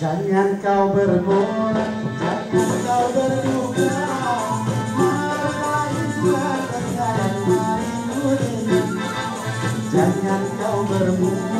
Jangan kau bermohon, jangan kau berduka. Marahlah juga tersayang marimu Jangan kau bermohon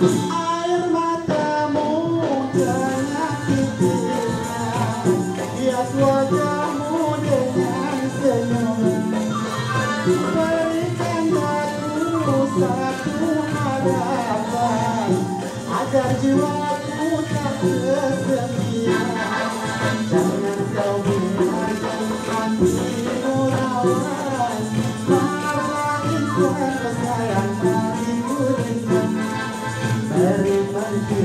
Air matamu dengan titiknya Hias wajahmu dengan senyum Berikan satu hadapan, Agar jiwaku tak tersenyum.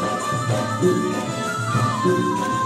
Thank you.